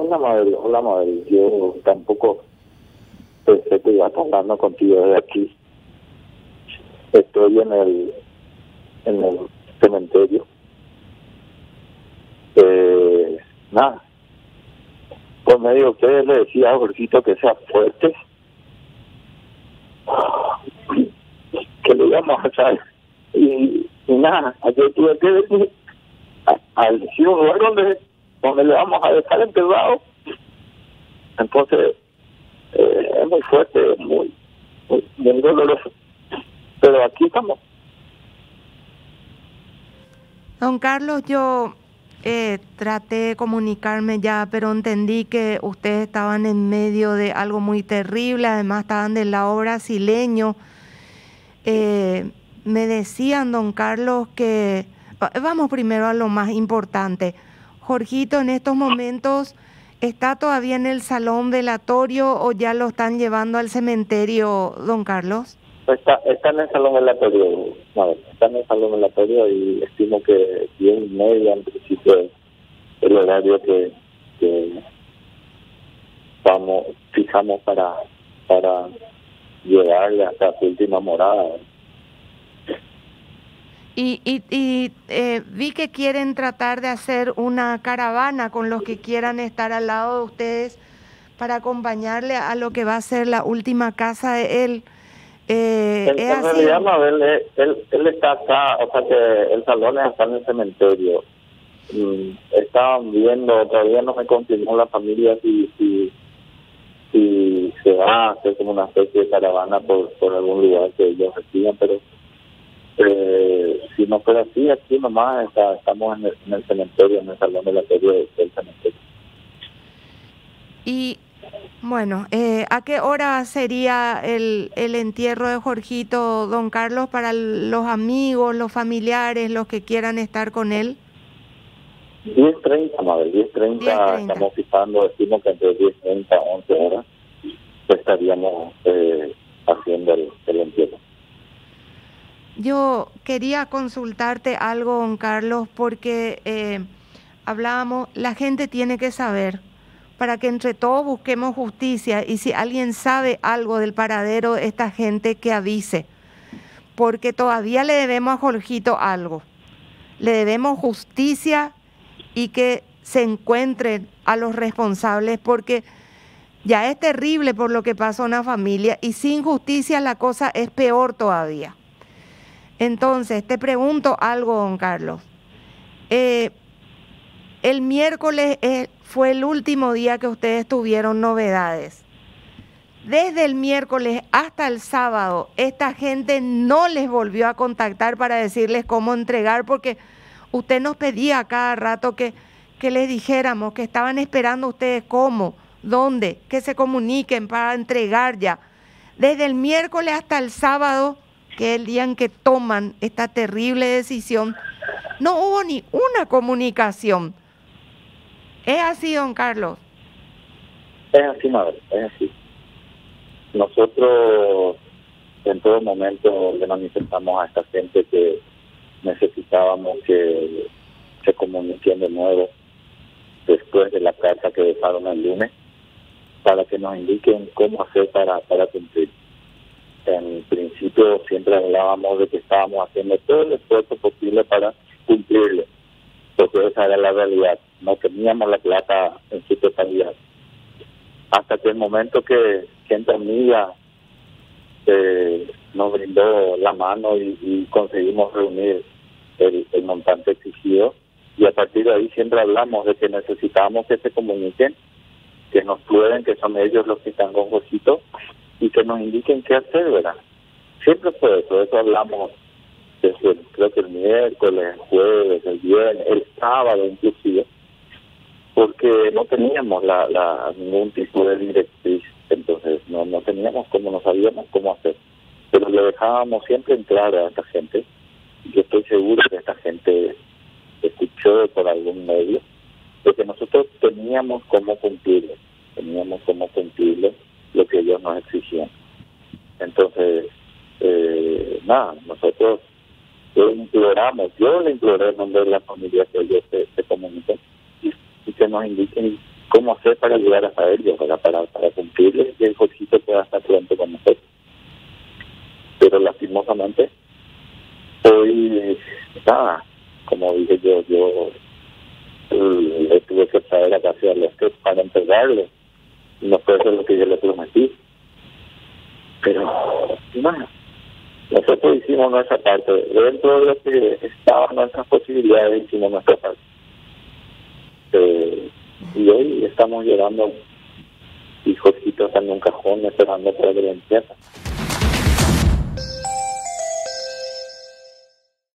Hola, Mabel. Hola, Mabel. Yo tampoco pensé que iba a hablando contigo desde aquí. Estoy en el, en el cementerio. Eh, nada. Por medio de ustedes le decía a Jorgito que sea fuerte. Que le íbamos a hacer. Y, y nada, ayer tuve que decir al donde, donde le vamos a dejar enterrado. Entonces, eh, es muy fuerte, muy, muy, doloroso. Pero aquí estamos. Don Carlos, yo eh, traté de comunicarme ya, pero entendí que ustedes estaban en medio de algo muy terrible, además estaban del lado brasileño. Eh, me decían, don Carlos, que vamos primero a lo más importante. Jorgito, en estos momentos, ¿está todavía en el salón velatorio o ya lo están llevando al cementerio, don Carlos? Está, está en el salón velatorio, está en el salón velatorio y estimo que diez y media en principio el horario que, vamos, fijamos para, para llegarle hasta su última morada. Y, y, eh, vi que quieren tratar de hacer una caravana con los que quieran estar al lado de ustedes para acompañarle a lo que va a ser la última casa de él. Eh, en, en realidad, Mabel, él, él, está acá, o sea que el salón está en el cementerio. Mm, estaban viendo, todavía no me confirmó la familia si, si, si se va a hacer como una especie de caravana por, por algún lugar que ellos reciban, pero eh, si no fuera así, aquí nomás estamos en el, cementerio, en el salón de la del cementerio. Y bueno, eh, ¿a qué hora sería el, el entierro de Jorgito, don Carlos, para los amigos, los familiares, los que quieran estar con él? 10.30, madre, 10.30 estamos fijando, decimos que entre 10.30 a 11 horas estaríamos eh, haciendo el, el entierro. Yo quería consultarte algo, don Carlos, porque eh, hablábamos, la gente tiene que saber, para que entre todos busquemos justicia y si alguien sabe algo del paradero de esta gente, que avise, porque todavía le debemos a Jorgito algo, le debemos justicia y que se encuentren a los responsables, porque ya es terrible por lo que pasó en la familia y sin justicia la cosa es peor todavía. Entonces, te pregunto algo, don Carlos. Eh, el miércoles fue el último día que ustedes tuvieron novedades. Desde el miércoles hasta el sábado, esta gente no les volvió a contactar para decirles cómo entregar, porque usted nos pedía cada rato que, que les dijéramos que estaban esperando ustedes cómo, dónde, que se comuniquen para entregar ya. Desde el miércoles hasta el sábado, que el día en que toman esta terrible decisión, no hubo ni una comunicación. ¿Es así, don Carlos? Es así, madre, es así. Nosotros en todo momento le manifestamos a esta gente que necesitábamos que se comuniquen de nuevo después de la carta que dejaron el lunes para que nos indiquen cómo hacer para, para cumplir en principio siempre hablábamos de que estábamos haciendo todo el esfuerzo posible para cumplirlo, porque esa era la realidad, no teníamos la plata en su totalidad. Hasta que el momento que gente amiga eh, nos brindó la mano y, conseguimos reunir el, montante exigido, y a partir de ahí siempre hablamos de que necesitábamos que se comuniquen, que nos prueben que son ellos los que están con Josito y que nos indiquen qué hacer, ¿verdad? Siempre fue eso, eso hablamos desde creo que el miércoles, el jueves, el viernes, el sábado inclusive, porque no teníamos la, la ningún tipo de directriz, entonces no, no teníamos cómo, no sabíamos cómo hacer, pero le dejábamos siempre en claro a esta gente, yo estoy seguro que esta gente escuchó por algún medio, de que nosotros teníamos cómo cumplirlo, teníamos cómo cumplirlo lo que ellos nos exigían. Entonces, eh, nada, nosotros imploramos, yo le imploré en nombre de la familia que ellos se, se comuniquen y, que nos indiquen cómo hacer para ayudar a ellos, para, para, cumplirles y el Jorgito pueda estar pronto con nosotros. Pero lastimosamente, hoy, nada, como dije yo, yo le tuve que traer a casa al este para entregarle. No fue eso lo que yo le prometí. Pero, nada, nosotros hicimos nuestra parte. Dentro de lo que estaban nuestras posibilidades, hicimos nuestra parte. Eh, y hoy estamos llevando hijositos en un cajón esperando para que lo.